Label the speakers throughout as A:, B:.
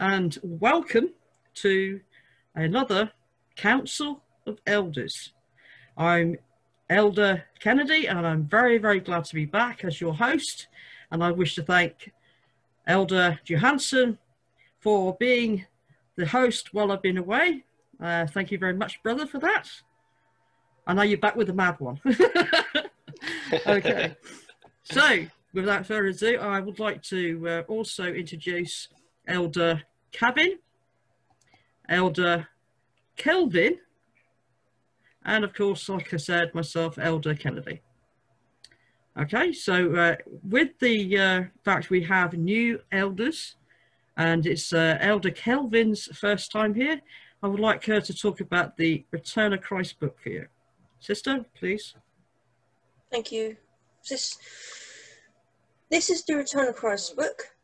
A: And welcome to another Council of Elders. I'm Elder Kennedy and I'm very, very glad to be back as your host. And I wish to thank Elder Johansson for being the host while I've been away. Uh, thank you very much, brother, for that. I know you're back with the mad one. okay. So, without further ado, I would like to uh, also introduce Elder Cabin, Elder Kelvin, and of course, like I said, myself, Elder Kennedy. Okay, so uh, with the uh, fact we have new elders, and it's uh, Elder Kelvin's first time here, I would like her to talk about the Return of Christ book for you. Sister, please.
B: Thank you. This, this is the Return of Christ book.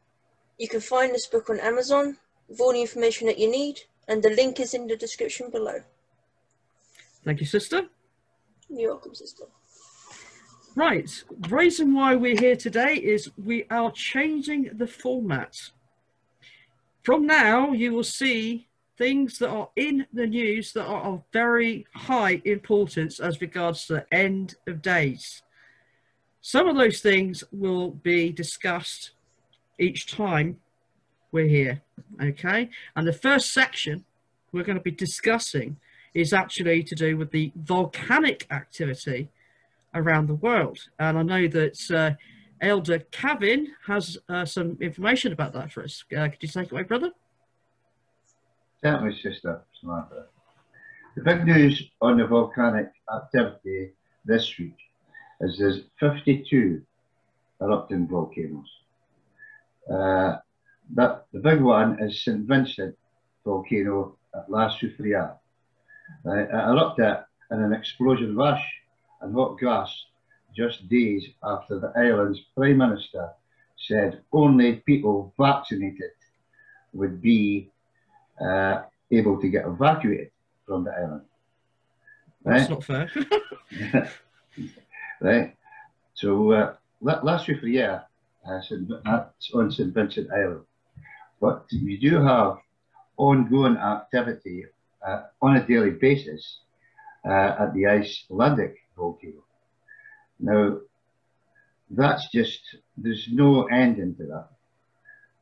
B: You can find this book on Amazon with all the information that you need, and the link is in the description below.
A: Thank you, sister.
B: You're welcome, sister.
A: Right, the reason why we're here today is we are changing the format. From now, you will see things that are in the news that are of very high importance as regards to the end of days. Some of those things will be discussed each time we're here, okay? And the first section we're going to be discussing is actually to do with the volcanic activity around the world. And I know that uh, Elder Kevin has uh, some information about that for us. Uh, could you take it away, brother?
C: Certainly, Sister Samantha. The big news on the volcanic activity this week is there's 52 erupting volcanoes. Uh, that, the big one is St. Vincent volcano at La Soufrière. Uh, it erupted in an explosion of ash and hot gas just days after the island's Prime Minister said only people vaccinated would be uh, able to get evacuated from the island.
A: Right? That's not fair.
C: right. So uh, last for year, uh, that's on St Vincent Island. But we do have ongoing activity uh, on a daily basis uh, at the Icelandic volcano. Now, that's just, there's no ending to that.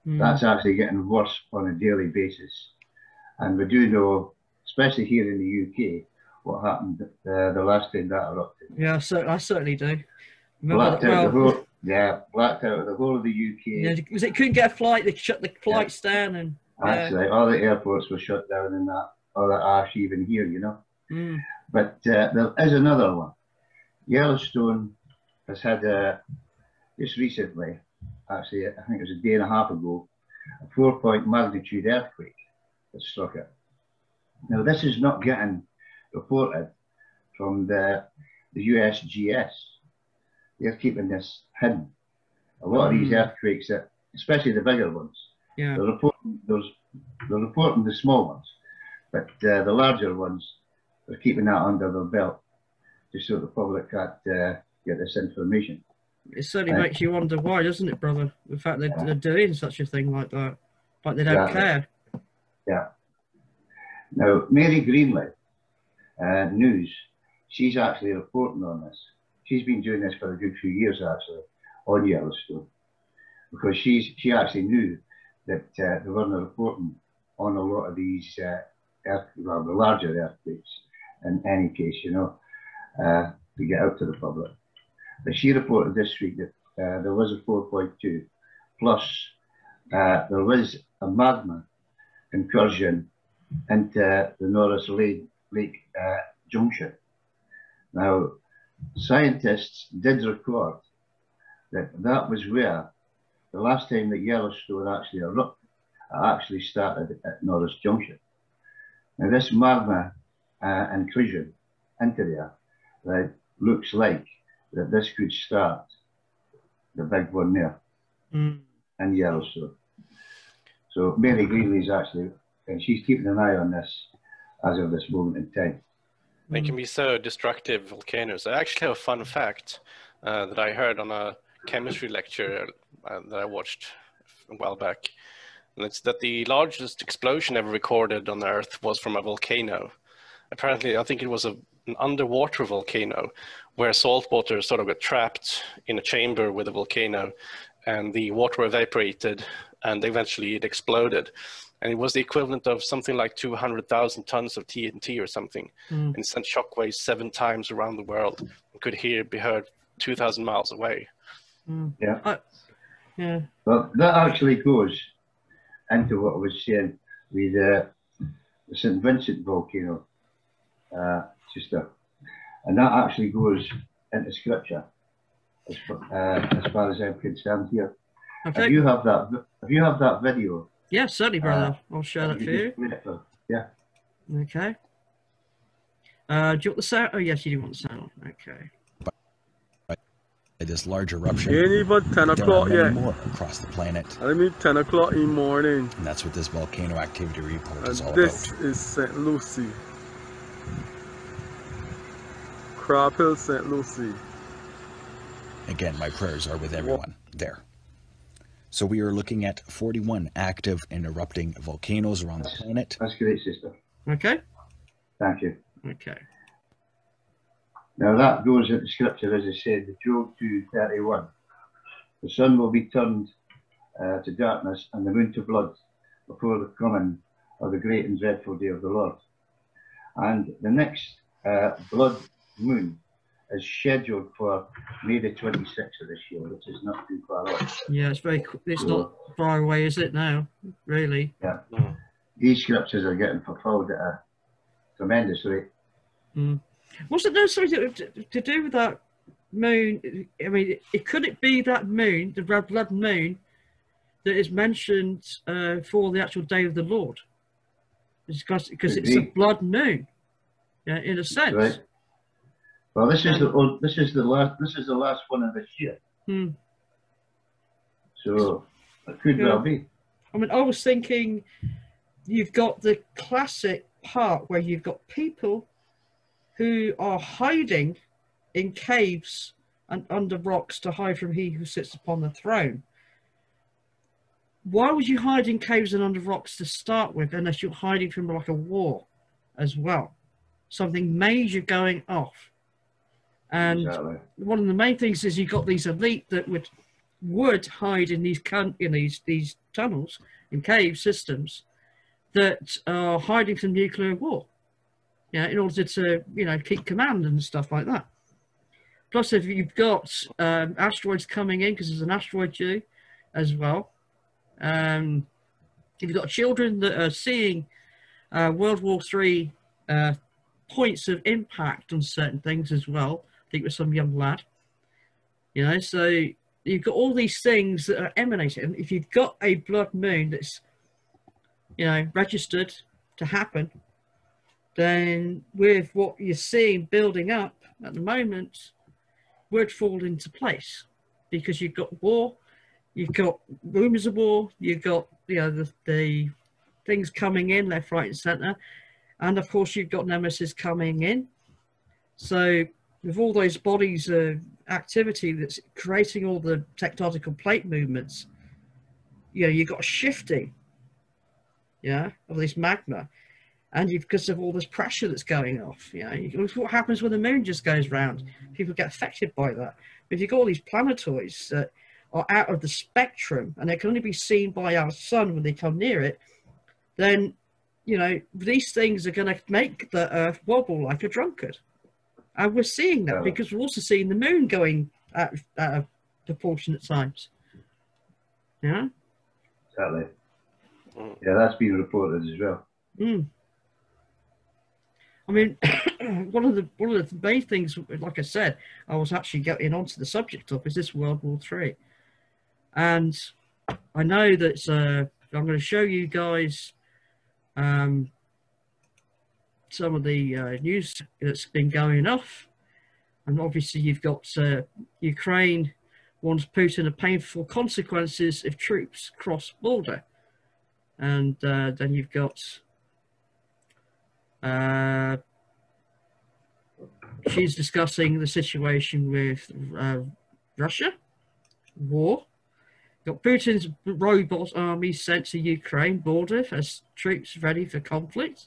C: Mm. That's actually getting worse on a daily basis. And we do know, especially here in the UK, what happened uh, the last time that erupted.
A: Yeah, so I certainly do.
C: Blacked well, the whole, yeah, blacked out the whole of the UK.
A: Yeah, because it couldn't get a flight, they shut the flights yeah. down and.
C: That's right. All the airports were shut down and that, all that ash even here, you know.
A: Mm.
C: But uh, there is another one. Yellowstone has had a, just recently, actually, I think it was a day and a half ago, a four point magnitude earthquake that struck it. Now, this is not getting reported from the, the USGS. They're keeping this hidden. A lot mm. of these hmm. earthquakes, that, especially the bigger ones,
A: yeah.
C: they're, reporting, those, they're reporting the small ones, but uh, the larger ones, they're keeping that under their belt just so the public can't uh, get this information.
A: It certainly uh, makes you wonder why, doesn't it, brother? The fact that yeah. they're doing such a thing like that, but they don't yeah. care.
C: Yeah. Now, Mary Greeley, uh, News, she's actually reporting on this. She's been doing this for a good few years, actually, on Yellowstone, because she's she actually knew that uh, they weren't reporting on a lot of these uh, earth, well, the larger earthquakes in any case, you know, uh, to get out to the public. But she reported this week that uh, there was a 4.2 plus uh, there was a magma incursion into the Norris Lake, Lake uh, Junction. Now, scientists did record that that was where the last time that Yellowstone actually erupted, actually started at Norris Junction. Now, this magma uh, inclusion into there right, looks like that this could start the big one there
A: mm.
C: in Yellowstone. So Mary Greeley is actually, and she's keeping an eye on this as of this moment in time.
D: They can be so destructive volcanoes. I actually have a fun fact uh, that I heard on a chemistry lecture uh, that I watched a while back. And it's that the largest explosion ever recorded on Earth was from a volcano. Apparently, I think it was a, an underwater volcano where salt water sort of got trapped in a chamber with a volcano and the water evaporated and eventually it exploded. And it was the equivalent of something like 200,000 tons of TNT or something.
A: Mm.
D: And sent shockwaves seven times around the world and could hear, be heard 2,000 miles away.
A: Mm.
C: Yeah.
A: Uh, yeah.
C: Well, that actually goes into what I was saying with uh, the St. Vincent volcano, uh, sister. And that actually goes into scripture as, far- uh, as far as I'm concerned here.
A: Okay.
C: If you have that, vi- if you have that video,
A: yeah, certainly, brother. I'll share that
C: you
A: for you.
C: just play it for- yeah,
A: Okay. Uh, do you want the sound? Oh, yes, you do want the sound. Okay.
E: this large eruption.
F: Ain't even 10 o'clock
E: many
F: yet.
E: more across the planet,
F: I mean 10 o'clock in the morning.
E: and that's what this volcano activity report
F: And
E: is all
F: this
E: about.
F: This is St. Lucia. Crab Hill, St. Lucia.
E: Again, my prayers are with everyone there. So we are looking at 41 active and erupting volcanoes around the planet.
C: that's great, sister.
A: Okay.
C: Thank you.
A: Okay.
C: Now that goes into scripture, as I said, Joel 2.31. The sun will be turned uh, to darkness and the moon to blood before the coming of the great and dreadful day of the Lord. And the next uh, blood moon is scheduled for May the 26th of this year, which is not too far off.
A: Yeah, it's very. qu- It's
C: So
A: not far away, is it? Now, really.
D: Mm.
C: these scriptures are getting fulfilled at a tremendous rate.
A: Was it no something to, to do with that moon? I mean, it, could it be that moon, the red blood moon, that is mentioned uh, for the actual day of the Lord? Because because
C: Could
A: it's a blood moon, yeah, in a sense.
C: Right. Well, this is the oh, this is the last this is the last one of this year,
A: Hmm.
C: so it could
A: Yeah.
C: well be.
A: I mean, I was thinking you've got the classic part where you've got people who are hiding in caves and under rocks to hide from he who sits upon the throne. Why would you hide in caves and under rocks to start with unless you're hiding from like a war as well? Something major going off. And
C: exactly.
A: one of the main things is you've got these elite that would would hide in these can in these these tunnels in cave systems that are hiding from nuclear war. Yeah, in order to you know keep command and stuff like that. Plus, if you've got um, asteroids coming in because there's an asteroid due as well. Um, if you've got children that are seeing uh, World War Three uh, points of impact on certain things as well, think with some young lad. You know, so you've got all these things that are emanating. And if you've got a blood moon that's, you know, registered to happen, then with what you're seeing building up at the moment, would fall into place because you've got war, you've got rumors of war, you've got you know the, the things coming in left, right, and centre, and of course you've got Nemesis coming in. So with all those bodies of activity that's creating all the tectonical plate movements, you know, you've got shifting, yeah, of this magma, and you've because of all this pressure that's going off. You know, you- what happens when the moon just goes round. People get affected by that. But if you've got all these planetoids that are out of the spectrum and they can only be seen by our sun when they come near it, then you know these things are going to make the Earth wobble like a drunkard. And we're seeing that
C: Yeah.
A: because we're also seeing the moon going at, of- out of proportion at times. Yeah.
C: Exactly.
D: Mm.
C: Yeah, that's been reported as well.
A: Mm. I mean, one of the one of the main things, like I said, I was actually getting onto the subject of is this World War Three, and I know that uh, I'm going to show you guys um, some of the uh, news that's been going off, and obviously you've got uh, Ukraine wants Putin the painful consequences if troops cross border, and uh, then you've got uh, she's discussing the situation with uh, Russia, war, Got Putin's robot army sent to Ukraine border as troops ready for conflict.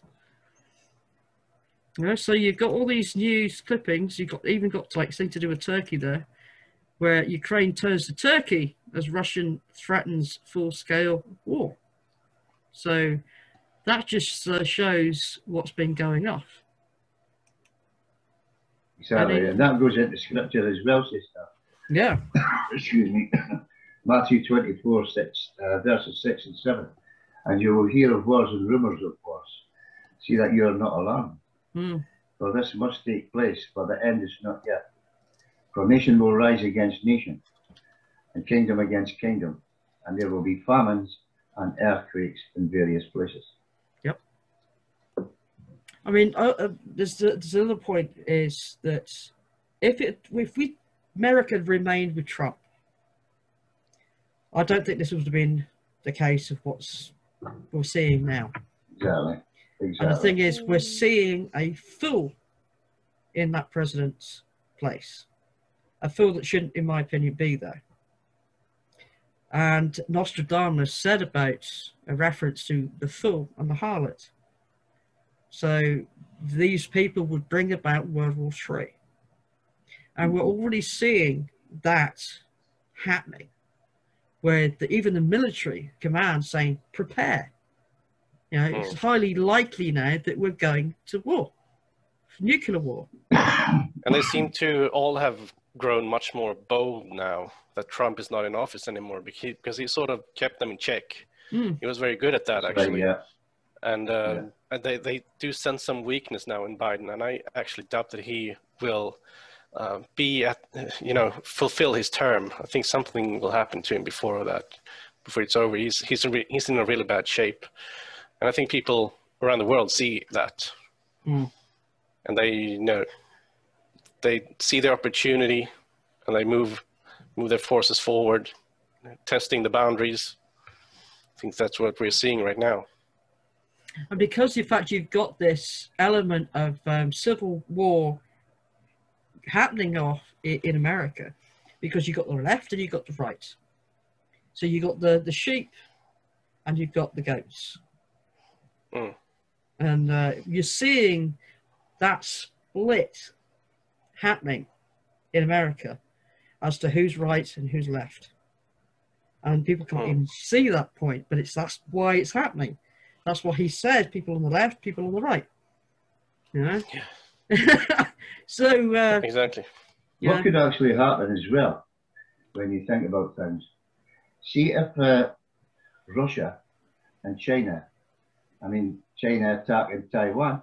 A: Yeah, so you've got all these news clippings. You've got even got like something to do with Turkey there, where Ukraine turns to Turkey as Russian threatens full-scale war. So that just uh, shows what's been going off.
C: Exactly.
A: And it-
C: And that goes into scripture as well, sister.
A: Yeah,
C: excuse me, Matthew 24, 6, uh, verses 6 and 7. And you will hear of wars and rumours of wars. See that you are not alarmed.
A: Mm.
C: For this must take place, for the end is not yet. For nation will rise against nation, and kingdom against kingdom, and there will be famines and earthquakes in various places. Yep.
A: I mean, uh, uh, there's, the, there's another point is that if it if we America remained with Trump, I don't think this would have been the case of what's we're seeing now.
C: Exactly.
A: And the thing is, we're seeing a fool in that president's place, a fool that shouldn't, in my opinion, be there. And Nostradamus said about a reference to the fool and the harlot. So these people would bring about World War Three, and we're already seeing that happening, where the, even the military command saying prepare. You know, it's highly likely now that we're going to war, nuclear war.
D: And they seem to all have grown much more bold now that Trump is not in office anymore beca- because he sort of kept them in check.
A: Mm.
D: He was very good at that,
C: Right,
D: actually.
C: yeah.
D: And, uh, and they, they do sense some weakness now in Biden. And I actually doubt that he will uh, be at, you know, fulfill his term. I think something will happen to him before that, before it's over. He's, he's, a re- he's in a really bad shape. And I think people around the world see that.
A: Mm.
D: And they, you know, they see their opportunity and they move, move their forces forward, testing the boundaries. I think that's what we're seeing right now.
A: And because, in fact, you've got this element of um, civil war happening off in, in America, because you've got the left and you've got the right. So you've got the, the sheep and you've got the goats.
D: Mm.
A: And uh, you're seeing that split happening in America as to who's right and who's left. And people can't
D: Hmm.
A: even see that point, but it's that's why it's happening. That's what he said. People on the left, people on the right. You know. so uh,
D: Exactly.
A: yeah,
C: What could actually happen as well when you think about things? See if uh, Russia and China, I mean, China attacking Taiwan,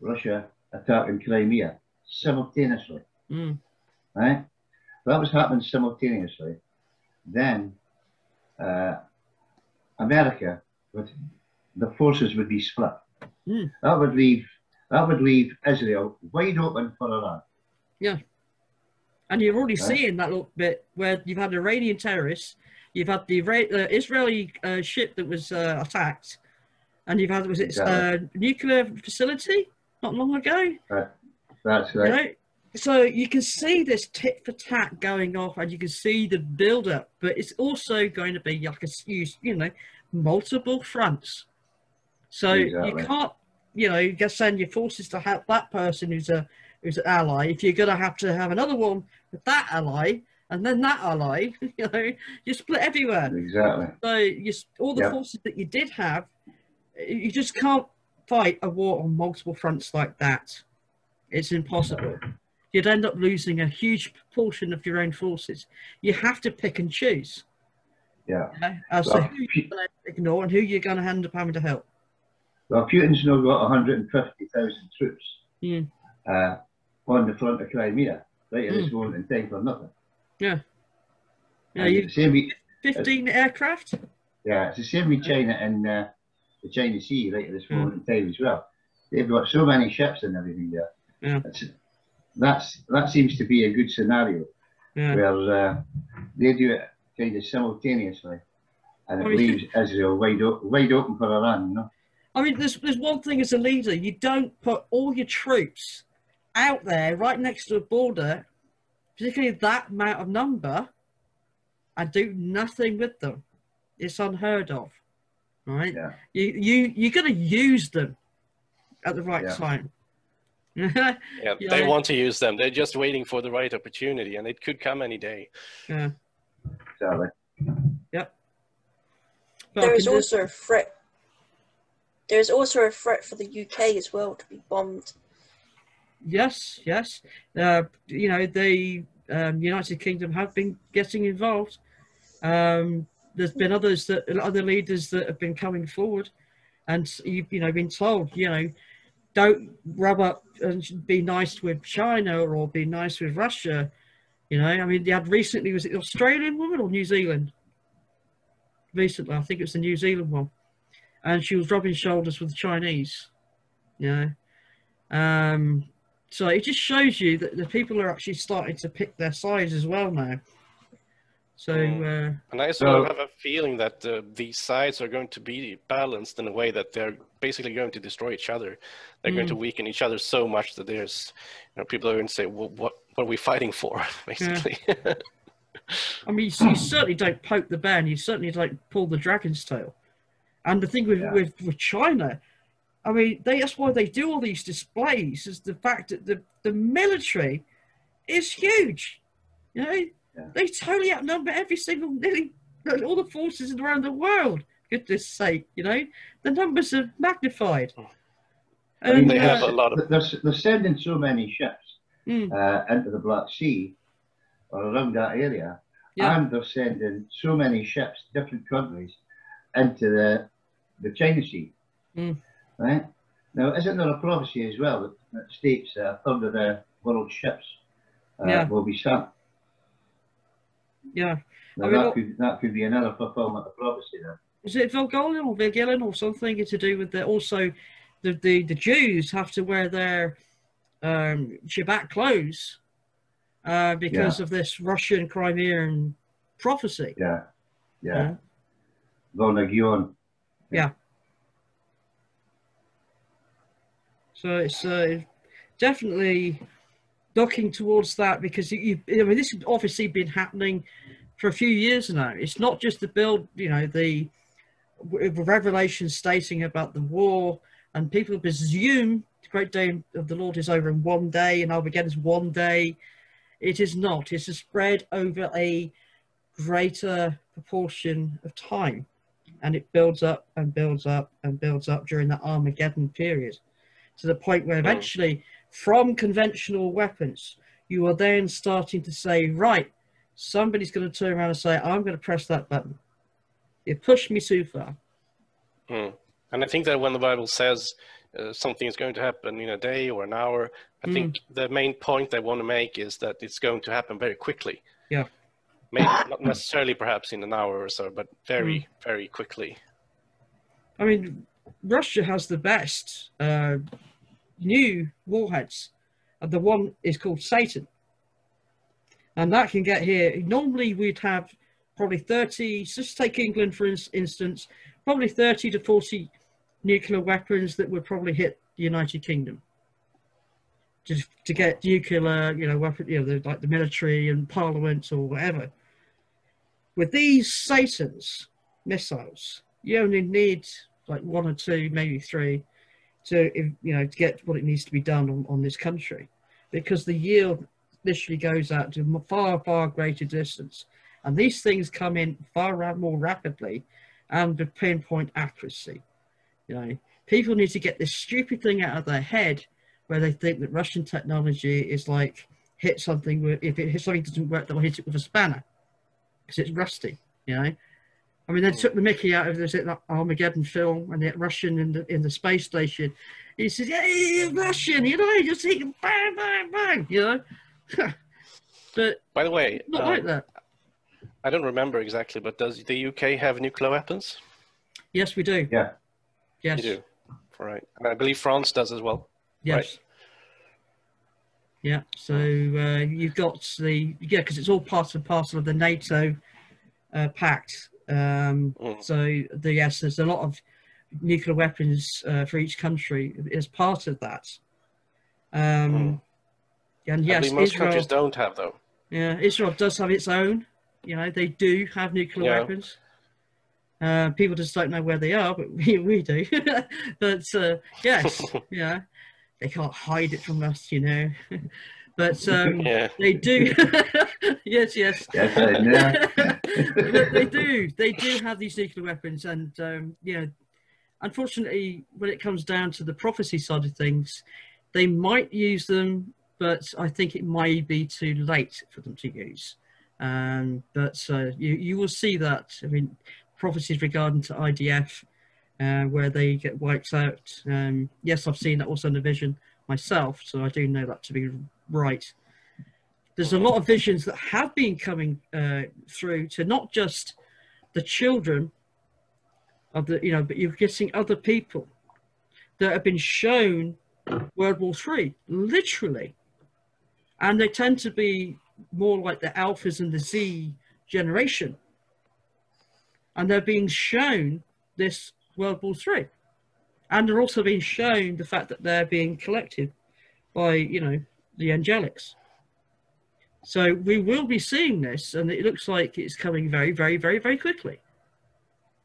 C: Russia attacking Crimea simultaneously,
A: mm,
C: right? That was happening simultaneously. Then uh, America, would, the forces would be split.
A: Mm.
C: That would leave that would leave Israel wide open for Iran. Yeah.
A: And you're already
C: Right.
A: seeing that little bit where you've had Iranian terrorists, you've had the uh, Israeli uh, ship that was uh, attacked, and you've had was it uh,
C: Exactly.
A: nuclear facility not long ago. Right.
C: That's
A: You
C: right.
A: know? So you can see this tit for tat going off, and you can see the build up, but it's also going to be like a use, you know, multiple fronts. So
C: Exactly.
A: you can't, you know, just send your forces to help that person who's a who's an ally. If you're going to have to have another one with that ally, and then that ally, you know, you split everywhere.
C: Exactly.
A: So you, all the
C: Yeah.
A: forces that you did have, you just can't fight a war on multiple fronts like that. It's impossible. You'd end up losing a huge portion of your own forces. You have to pick and choose
C: Yeah.
A: you know, as to
C: Well,
A: who you're going to ignore and who you're going to end up having to help.
C: well, Putin's now got 150,000 troops
A: Mm.
C: uh, on the front of Crimea, right at
A: Mm.
C: this moment in time for nothing.
A: Yeah,
C: And
A: you
C: same with,
A: 15 aircraft.
C: yeah, it's the same with China and uh, the China Sea right at this
A: Mm.
C: moment in time as well. They've got so many ships and everything there.
A: Yeah.
C: It's, that's that seems to be a good scenario
A: Yeah.
C: where uh, they do it kind of simultaneously, and it leaves Israel wide, o- wide open for Iran. You know?
A: I mean, there's, there's one thing as a leader, you don't put all your troops out there right next to a border, particularly that amount of number, and do nothing with them. It's unheard of, right?
C: Yeah.
A: You you you're going to use them at the right
C: Yeah.
A: time.
D: Yeah,
A: Yeah.
D: they want to use them. They're just waiting for the right opportunity, and it could come any day.
A: yeah.
C: Exactly.
A: But I
B: There
A: can
B: is
A: just-
B: also a threat. There is also a threat for the UK as well to be bombed.
A: Yes, yes. Uh, you know, the um, United Kingdom have been getting involved. Um, there's been others that other leaders that have been coming forward, and you've you know been told you know don't rub up and be nice with China or be nice with Russia. You know, I mean, you had recently was it the Australian woman or New Zealand? Recently, I think it was the New Zealand one, and she was rubbing shoulders with the Chinese. You know, um, so it just shows you that the people are actually starting to pick their sides as well now. So uh,
D: And I sort of have a feeling that uh, these sides are going to be balanced in a way that they're basically going to destroy each other. They're going to weaken each other so much that there's, you know, people are going to say, well, what, what are we fighting for, basically?
A: I mean, you, you certainly don't poke the bear, and you certainly don't pull the dragon's tail. And the thing with
C: Yeah.
A: with, with China, I mean, they, that's why they do all these displays. Is the fact that the the military is huge. You know,
C: Yeah.
A: they totally outnumber every single nearly all the forces around the world. Goodness sake, you know, the numbers are magnified.
C: I mean,
D: they have
A: uh,
D: a lot of
C: They're, they're sending so many ships
A: mm,
C: uh, into the Black Sea or around that area,
A: Yeah.
C: and they're sending so many ships, different countries, into the the China Sea.
A: Mm.
C: Right now, isn't there a prophecy as well that, that states that a third of the world's ships uh,
A: Yeah.
C: will be sunk?
A: Yeah.
C: Now, that could that could be another fulfillment of prophecy. Then.
A: was it Vilgolin or Vigilin or something to do with the also the, the, the Jews have to wear their um, Shabbat clothes uh, because of this Russian Crimean prophecy.
C: Yeah, yeah.
A: Yeah.
C: Vonagion.
A: So it's uh, definitely looking towards that because you, you, I mean, this has obviously been happening for a few years now. It's not just the build, you know, the revelation stating about the war, and people presume the great day of the Lord is over in one day, and Armageddon is one day. It is not. It's a spread over a greater proportion of time, and it builds up and builds up and builds up during that Armageddon period to the point where hmm. eventually, from conventional weapons, you are then starting to say, right, somebody's going to turn around and say, I'm going to press that button. It pushed me too far.
D: Mm. And I think that when the Bible says uh, something is going to happen in a day or an hour, I
A: Mm.
D: think the main point they want to make is that it's going to happen very quickly.
A: Yeah.
D: Maybe not necessarily perhaps in an hour or so, but very,
A: Mm.
D: very quickly.
A: I mean, Russia has the best uh, new warheads. And the one is called Satan. And that can get here. Normally, we'd have probably 30, just take England for instance, probably 30 to 40 nuclear weapons that would probably hit the United Kingdom. Just to get nuclear, you know, weapon, you know, the, like the military and parliament or whatever. With these Satans missiles, you only need like one or two, maybe three, to if, you know to get what it needs to be done on, on this country, because the yield literally goes out to far far greater distance, and these things come in far ra- more rapidly, and with pinpoint accuracy. You know, people need to get this stupid thing out of their head, where they think that Russian technology is like hit something with if it something doesn't work, they'll hit it with a spanner because it's rusty. You know. I mean, they took the Mickey out of this that Armageddon film and the Russian in the in the space station. He says, "Yeah, yeah, yeah, Russian," you know, you just hit him, bang, bang, bang, you know. but
D: By the way,
A: not
D: um,
A: like that.
D: I don't remember exactly, but does the UK have nuclear weapons?
A: Yes, we do.
C: Yeah.
A: Yes,
D: You do. All right. And I believe France does as well.
A: yes.
D: right.
A: Yeah. So uh, you've got the yeah, because it's all part and parcel of the NATO uh, pact. Um,
D: Mm.
A: So the, yes, there's a lot of nuclear weapons uh, for each country as part of that. Um, And
D: I
A: yes,
D: most
A: Israel,
D: countries don't have, though.
A: yeah, Israel does have its own You know, they do have nuclear
D: Yeah.
A: weapons. Uh, people just don't know where they are, but we, we do. but uh, yes, yeah, they can't hide it from us, you know. but um,
D: yeah.
A: they do. yes, yes.
C: Yes, I know.
A: but they do. They do have these nuclear weapons, and um, yeah, unfortunately, when it comes down to the prophecy side of things, they might use them, but I think it might be too late for them to use. Um, but uh, you you will see that. I mean, prophecies regarding to IDF, uh, where they get wiped out. Um, yes, I've seen that also in the vision myself, so I do know that to be right. There's a lot of visions that have been coming uh, through to not just the children of the, you know, but you're getting other people that have been shown World War Three, literally, and they tend to be more like the Alphas and the Z generation, and they're being shown this World War Three, and they're also being shown the fact that they're being collected by, you know, the angelics. So we will be seeing this, and it looks like it's coming very, very, very, very quickly.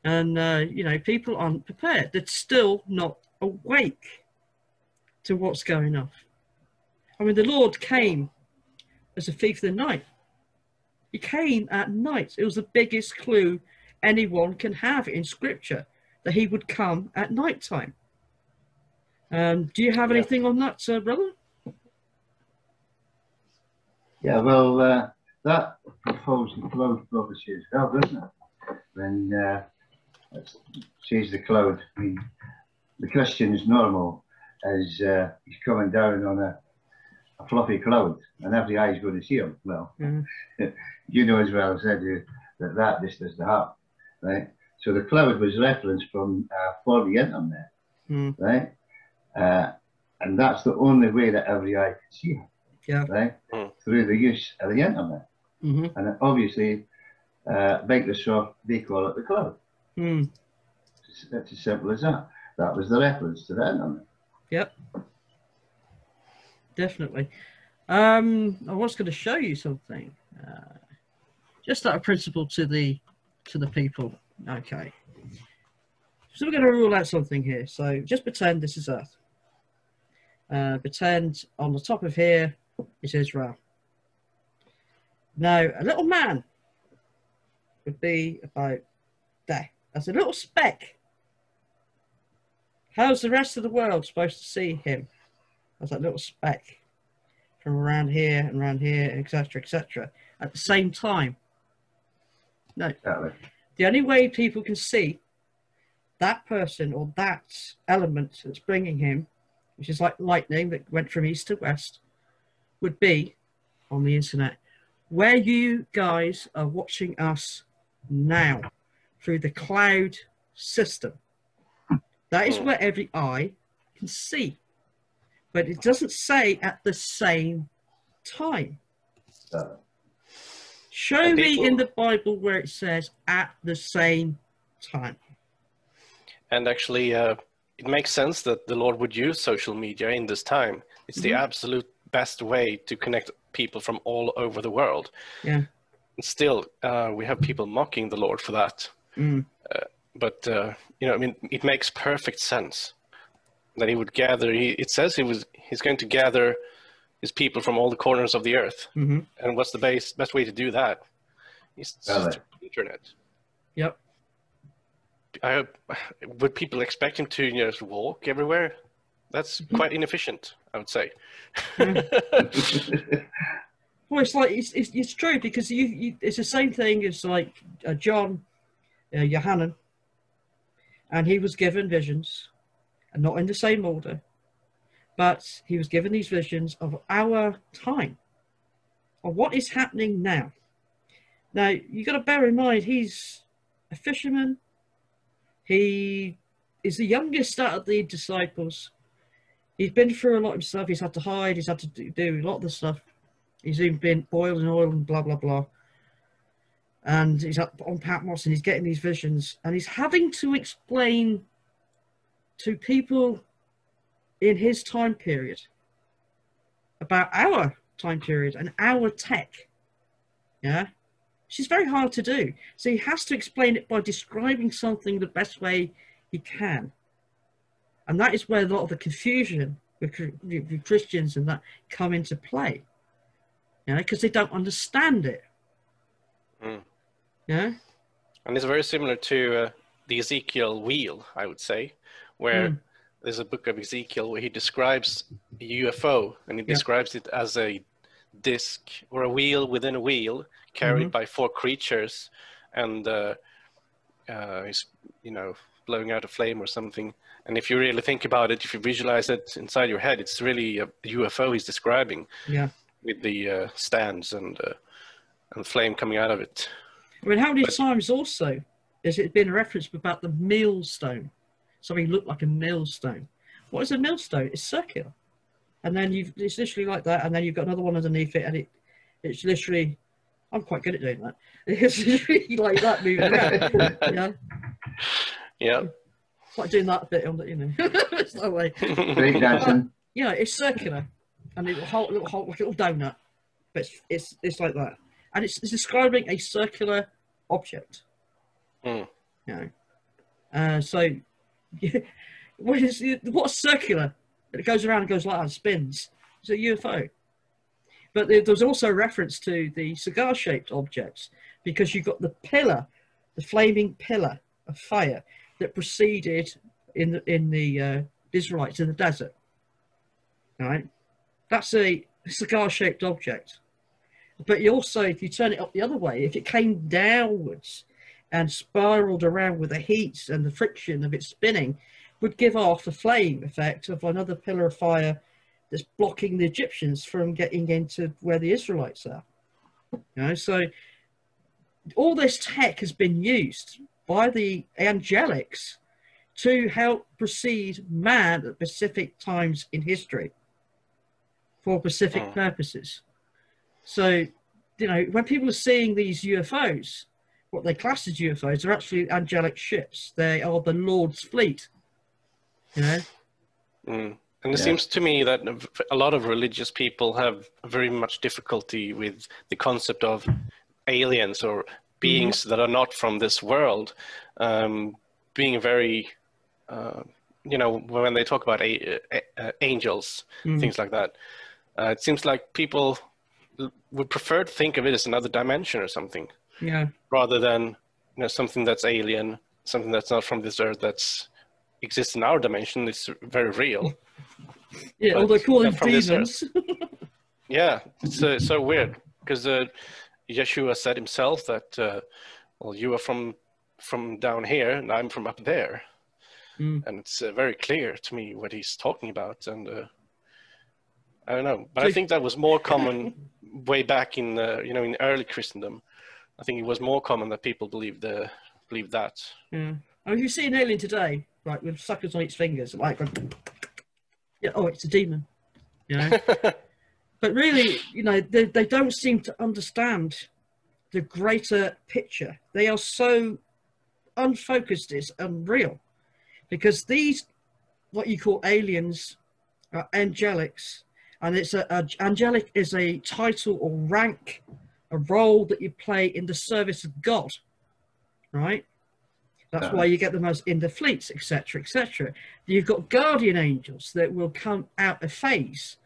A: And uh, you know, people aren't prepared. They're still not awake to what's going on. I mean, the Lord came as a thief in the night. He came at night. It was the biggest clue anyone can have in Scripture that he would come at night time. Um, do you have
D: Yeah.
A: anything on that, uh, brother?
C: Yeah, well, uh, that fulfills the cloud prophecy as well, doesn't it? When uh, says the cloud, I mean, the Christian's normal as uh, he's coming down on a, a fluffy cloud, and every eye's going to see him. Well,
A: Mhm.
C: you know as well as I do that that just doesn't happen, right? So the cloud was referenced from uh, for the internet,
A: Hmm.
C: right? Uh, and that's the only way that every eye can see him
A: Yeah.
C: right?
D: Mm.
C: Through the use of the internet.
A: hmm
C: And obviously, uh, Microsoft, they call it the cloud.
A: Hmm.
C: It's, it's as simple as that. That was the reference to the internet.
A: Yep. Definitely. Um, I was going to show you something. Uh, just out of principle to the to the people. Okay. So we're going to rule out something here. So just pretend this is Earth. Uh, pretend on the top of here is Israel. Now, a little man would be about there. That's a little speck. How's the rest of the world supposed to see him? As that little speck from around here and around here, etc., etc. At the same time. No,
C: Exactly.
A: the only way people can see that person or that element that's bringing him, which is like lightning that went from east to west, would be on the internet, where you guys are watching us now through the cloud system. That is where every eye can see, but it doesn't say at the same time. Show me in the Bible where it says at the same time.
D: And actually, uh, it makes sense that the Lord would use social media in this time. It's the
A: Mhm.
D: absolute best way to connect people from all over the world.
A: Yeah.
D: And still, uh, we have people mocking the Lord for that.
A: Mm.
D: But uh, you know, I mean, it makes perfect sense that He would gather. He, it says He was He's going to gather His people from all the corners of the earth.
A: hmm
D: And what's the best best way to do that? It's just the internet.
A: Yep.
D: I hope, would people expect him to you know, just walk everywhere? That's
A: Mm-hmm.
D: quite inefficient, I would say.
A: Well, it's like it's, it's, it's true because you, you it's the same thing as like uh, John, uh, Johanan, and he was given visions, and not in the same order, but he was given these visions of our time, of what is happening now. Now you've got to bear in mind he's a fisherman. He is the youngest out of the disciples. He's been through a lot himself. He's had to hide. He's had to do, a lot of the stuff. He's even been boiled in oil and blah blah blah. And he's up on Patmos and he's getting these visions and he's having to explain to people in his time period about our time period and our tech. Yeah. she's very hard to do. So he has to explain it by describing something the best way he can. And that is where a lot of the confusion with, with Christians and that come into play. You know, because they don't understand it.
D: Mm.
A: Yeah.
D: And it's very similar to uh, the Ezekiel wheel, I would say, where
A: Mm.
D: there's a book of Ezekiel where he describes a UFO and he
A: Yeah.
D: describes it as a disc or a wheel within a wheel carried
A: Mhm.
D: by four creatures and uh, uh, he's, you know, blowing out a flame or something. And if you really think about it, if you visualize it inside your head, it's really a UFO he's describing
A: Yeah.
D: with the uh, stands and, uh, and flame coming out of it.
A: I mean, how many
D: But-
A: times also has it been referenced about the millstone? Something looked like a millstone. What is a millstone? It's circular, and then you've it's literally like that, and then you've got another one underneath it, and it it's literally. I'm quite good at doing that. It's literally like that moving around. yeah,
D: Yeah.
A: It's like doing that bit on the you know. it's that way.
C: Break dancing.
A: Yeah, it's circular, and it will hold, it will hold like a little donut, but it's it's, it's like that, and it's, it's describing a circular object.
D: Mm.
A: You know, uh, so what is what's circular? It goes around and goes like that, and spins. It's a UFO. But there, there's also a reference to the cigar-shaped objects because you've got the pillar, the flaming pillar of fire that proceeded in the in the uh, Israelites in the desert. Right, that's a cigar-shaped object. But you also, if you turn it up the other way, if it came downwards and spiraled around with the heat and the friction of its spinning, would give off the flame effect of another pillar of fire that's blocking the Egyptians from getting into where the Israelites are. You know, so all this tech has been used by the angelics to help precede man at specific times in history for specific
D: Oh.
A: purposes. So, you know, when people are seeing these UFOs, what they class as UFOs are actually angelic ships. They are the Lord's fleet. You know?
D: Mm. And it
C: Yeah.
D: seems to me that a lot of religious people have very much difficulty with the concept of aliens or beings that are not from this world um, being very, uh, you know, when they talk about a- a- uh, angels,
A: Mm.
D: things like that. Uh, it seems like people would prefer to think of it as another dimension or something
A: Yeah.
D: rather than you know something that's alien, something that's not from this earth that's exists in our dimension. It's very real.
A: Yeah,
D: But
A: although they call them
D: not from this
A: demons.
D: Yeah, it's uh, so weird because uh, Yeshua said himself that, uh, well, you are from from down here and I'm from up there,
A: Mm.
D: and it's uh, very clear to me what he's talking about. And uh, I don't know, but I think that was more common way back in uh, you know in early Christendom. I think it was more common that people believed uh, believed that.
A: Yeah. I mean, if you see an alien today, like with suckers on its fingers, like, yeah, oh, it's a demon. You know? but really, you know, they, they don't seem to understand the greater picture. They are so unfocused, it's unreal. Because these, what you call aliens, are angelics, and it's a, a angelic is a title or rank, a role that you play in the service of God, right? That's why you get them as in the fleets, etc., etc. You've got guardian angels that will come out of phase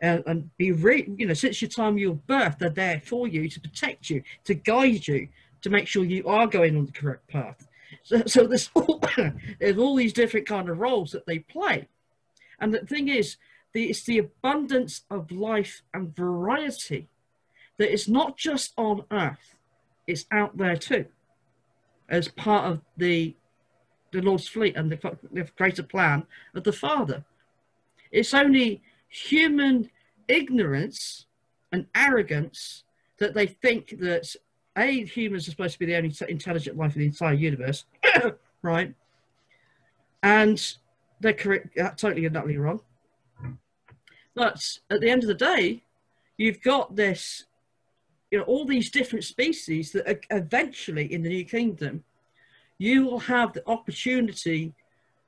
A: and, and be, re- you know, since your time of your birth, they're there for you to protect you, to guide you, to make sure you are going on the correct path. So, so there's all, there's all these different kind of roles that they play. And the thing is, the, it's the abundance of life and variety that is not just on Earth, it's out there too, as part of the the Lord's fleet and the, the greater plan of the Father. It's only human ignorance and arrogance that they think that a humans are supposed to be the only intelligent life in the entire universe, right? And they're correct, totally and utterly wrong. But at the end of the day, you've got this, you know, all these different species that are eventually in the New Kingdom, you will have the opportunity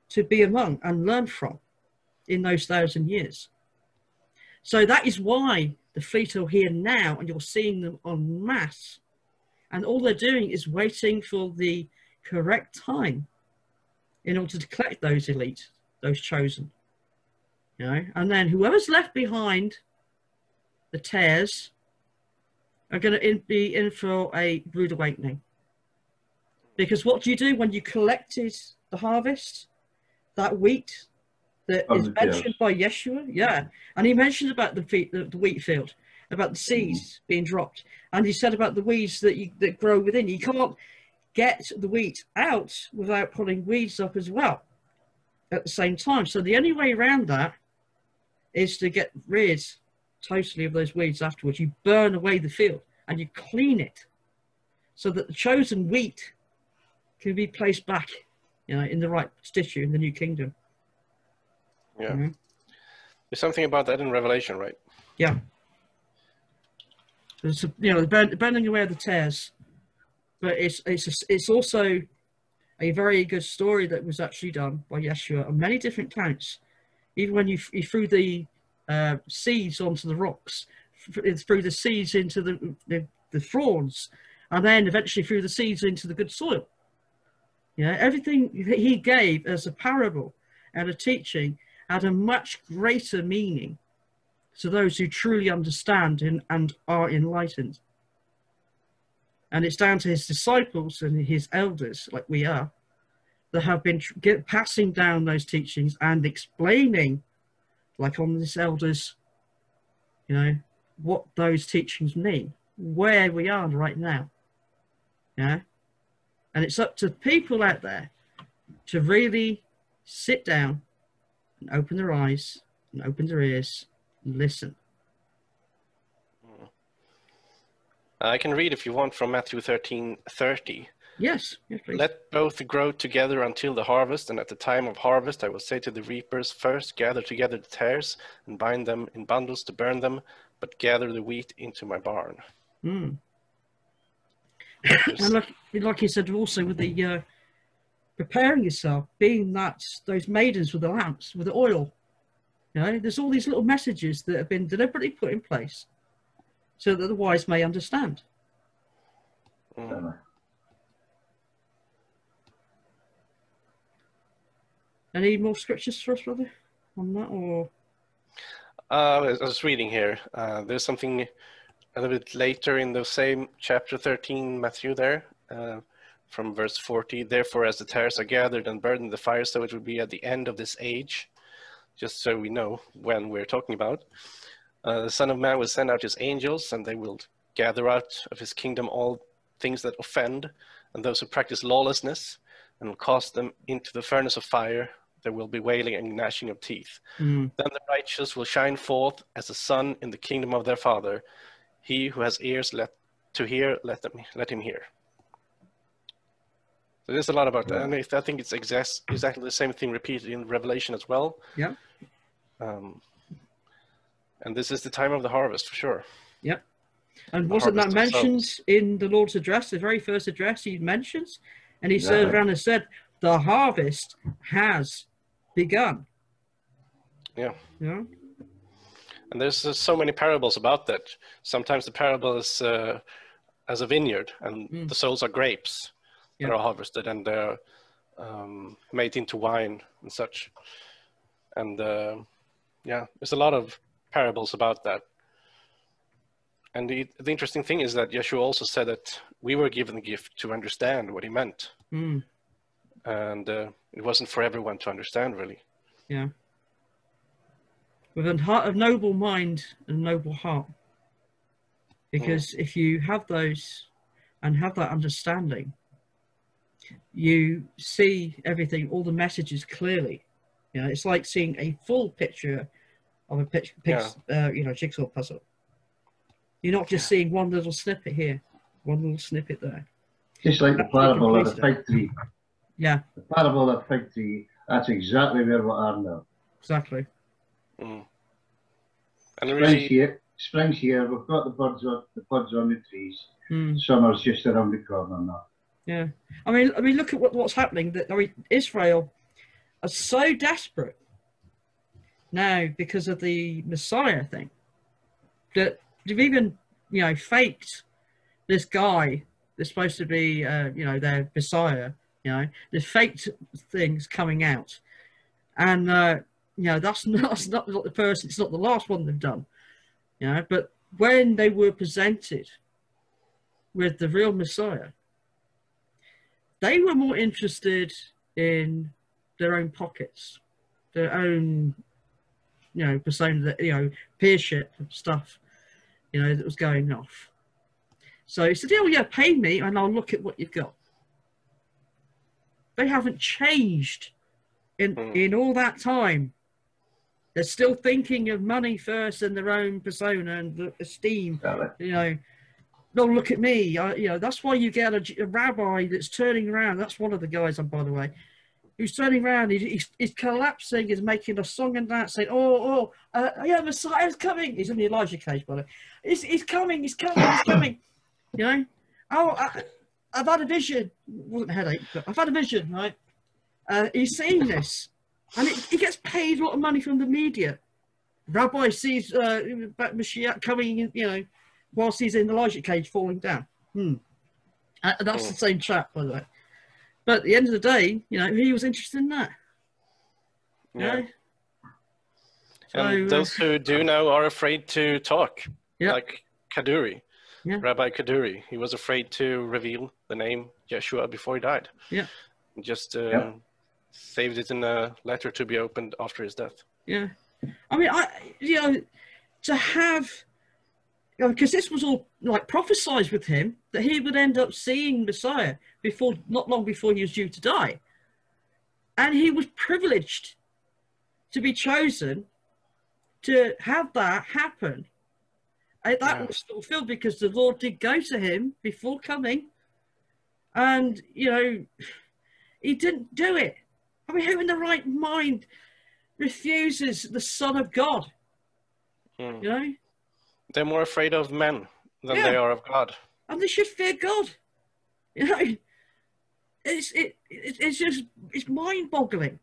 A: to be among and learn from in those thousand years. So that is why the fleet are here now, and you're seeing them en masse and all they're doing is waiting for the correct time in order to collect those elite, those chosen. You know, and then whoever's left behind, the tares, are going to be in for a rude awakening. Because what do you do when you collected the harvest? That wheat that
C: From
A: is mentioned by Yeshua, yeah, and he mentioned about the, fe- the, the wheat field, about the mm-hmm. seeds being dropped, and he said about the weeds that you that grow within. You can't get the wheat out without pulling weeds up as well at the same time. So the only way around that is to get rid totally of those weeds afterwards. You burn away the field and you clean it so that the chosen wheat can be placed back, you know, in the right statue in the new kingdom.
D: Yeah.
A: Mhm.
D: There's something about that in Revelation, right?
A: Yeah. There's a, you know, burning away the tares, but it's it's a, it's also a very good story that was actually done by Yeshua on many different counts. Even when you, f- you threw the uh, seeds onto the rocks, threw the seeds into the, the the thorns, and then eventually threw the seeds into the good soil. Yeah, everything that he gave as a parable and a teaching had a much greater meaning to those who truly understand and, and are enlightened. And it's down to his disciples and his elders, like we are, that have been get, passing down those teachings and explaining, like on this elders, you know, what those teachings mean, where we are right now. Yeah. And it's up to people out there to really sit down and open their eyes and open their ears and listen.
D: I can read if you want from Matthew 13 30.
A: Yes, yes, please.
D: Let both grow together until the harvest, and at the time of harvest I will say to the reapers, First gather together the tares and bind them in bundles to burn them, but gather the wheat into my barn.
A: Mm. and like, like you said, also with the uh, preparing yourself, being that those maidens with the lamps, with the oil, you know, there's all these little messages that have been deliberately put in place so that the wise may understand.
D: Mm.
A: Any more scriptures for us, brother, on that, or
D: Uh, I was reading here. Uh, there's something a little bit later in the same chapter 13, Matthew, there, uh, from verse 40. Therefore, as the tares are gathered and burned in the fire, so it will be at the end of this age, just so we know when we're talking about. Uh, the Son of Man will send out his angels, and they will gather out of his kingdom all things that offend, and those who practice lawlessness, and will cast them into the furnace of fire. There will be wailing and gnashing of teeth.
A: Mm,
D: Then the righteous will shine forth as the sun in the kingdom of their Father. He who has ears let to hear, let them let him hear. So there's a lot about that, and I I think it's exact, exactly the same thing repeated in Revelation as well.
A: Yeah.
D: Um, and this is the time of the harvest for sure. Yeah.
A: And
D: The
A: wasn't that
D: harvest of souls.
A: mentioned in the Lord's address, the very first address he mentions? And he turned around and said, The harvest has begun.
D: Yeah.
A: Yeah.
D: And there's uh, so many parables about that. Sometimes the parable is uh, as a vineyard, and
A: Mm.
D: the souls are grapes
A: Yeah.
D: that are harvested and they're um, made into wine and such. And uh, yeah, there's a lot of parables about that. And the, the interesting thing is that Yeshua also said that we were given the gift to understand what he meant.
A: Mm,
D: And uh, it wasn't for everyone to understand, really.
A: yeah. With a heart of noble mind and noble heart. Because if you have those and have that understanding, you see everything, all the messages clearly. You know, it's like seeing a full picture of a pitch, pitch, uh, you know, jigsaw puzzle. You're not just seeing one little snippet here, one little snippet there.
C: Just like the parable of the fig tree.
A: Yeah,
C: The parable of the fig tree, that's exactly where we are now.
A: exactly.
D: Mm. And it
C: Spring's
D: really,
C: here, spring's here, we've got the birds on, the birds on the trees.
A: Hmm.
C: Summer's just around the corner now.
A: Yeah, I mean, I mean, look at what, what's happening. That I mean, Israel are so desperate now because of the Messiah thing that they've even, you know, faked this guy they're supposed to be, uh, you know, their Messiah. You know, there's faked things coming out, and uh, you know that's not, that's not the first. It's not the last one they've done. You know, but when they were presented with the real Messiah, they were more interested in their own pockets, their own, you know, persona, that you know, peership stuff, you know, that was going off. So he said, "Oh yeah, pay me, and I'll look at what you've got." They haven't changed in
D: Mm.
A: in all that time. They're still thinking of money first and their own persona and the esteem you know, no, look at me. I, you know, that's why you get a, a rabbi that's turning around. That's one of the guys, by the way, who's turning around. He, he's, he's collapsing. He's making a song and dance, saying, "Oh, oh, uh, yeah, Messiah's coming." He's in the Elijah cage, by the way. He's, he's coming. He's coming. He's coming. You know, oh, I, I've had a vision. It wasn't a headache, but I've had a vision. Right? Uh, he's seeing this, and it, he gets paid a lot of money from the media. Rabbi sees uh, Mashiach coming, you know, whilst he's in the Elijah cage falling down. Hmm. Uh, that's the same chap, by the way. But at the end of the day, you know, he was interested in that. You
D: Yeah.
A: know?
D: And
A: So, uh,
D: those who do know are afraid to talk,
A: Yeah.
D: like Kaduri,
A: Yeah.
D: Rabbi Kaduri. He was afraid to reveal the name Yeshua before he died.
A: Yeah.
D: He just uh,
C: Yeah.
D: saved it in a letter to be opened after his death.
A: Yeah. I mean, I, you know, to have, you know, because this was all like prophesied with him that he would end up seeing Messiah before, not long before he was due to die. And he was privileged to be chosen to have that happen. And that
D: Yeah.
A: was fulfilled because the Lord did go to him before coming. And, you know, he didn't do it. I mean, who in the right mind refuses the Son of God?
D: Hmm.
A: You know?
D: They're more afraid of men than
A: Yeah.
D: they are of God.
A: and they should fear God. You know, it's it, it it's just it's mind-boggling,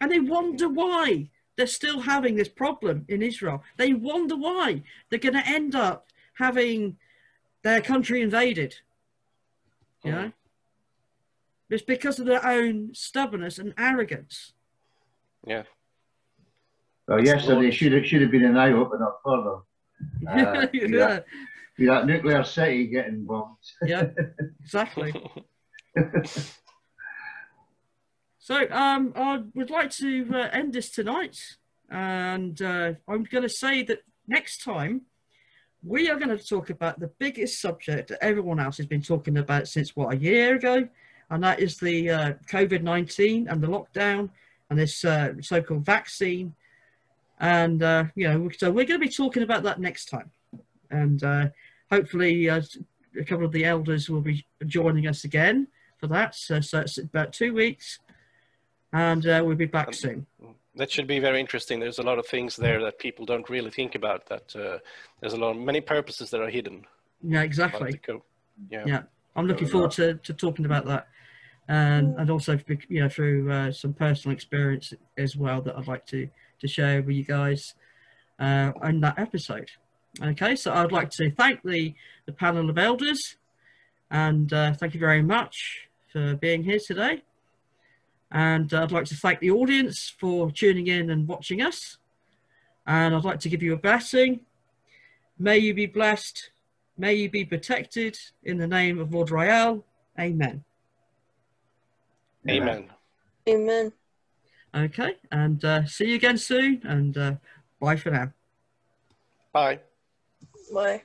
A: and they wonder why they're still having this problem in Israel. They wonder why they're going to end up having their country invaded. You
D: Mm.
A: know, it's because of their own stubbornness and arrogance.
D: Yeah.
C: Well, yesterday should have, should have been an eye opener for them. Uh,
A: yeah,
C: With that nuclear city getting bombed.
A: yeah, exactly. So um, I would like to uh, end this tonight, and uh, I'm going to say that next time we are going to talk about the biggest subject that everyone else has been talking about since what a year ago, and that is the uh, COVID nineteen and the lockdown and this uh, so-called vaccine, and uh, you know, so we're going to be talking about that next time, and uh, hopefully uh, a couple of the elders will be joining us again for that. So, so it's about two weeks, and uh, we'll be back soon.
D: That should be very interesting. There's a lot of things there that people don't really think about. That uh, there's a lot, of many purposes that are hidden.
A: Yeah, exactly.
D: Yeah.
A: Yeah. I'm looking forward to, to talking about that, and and also you know through uh, some personal experience as well that I'd like to to share with you guys uh, in that episode. Okay, so I'd like to thank the the panel of elders, and uh, thank you very much for being here today. And I'd like to thank the audience for tuning in and watching us. And I'd like to give you a blessing. May you be blessed. May you be protected in the name of Lord RayEl. Amen.
D: Amen.
B: Amen.
A: Okay, and uh, see you again soon. And uh, bye for now.
D: Bye.
B: Bye.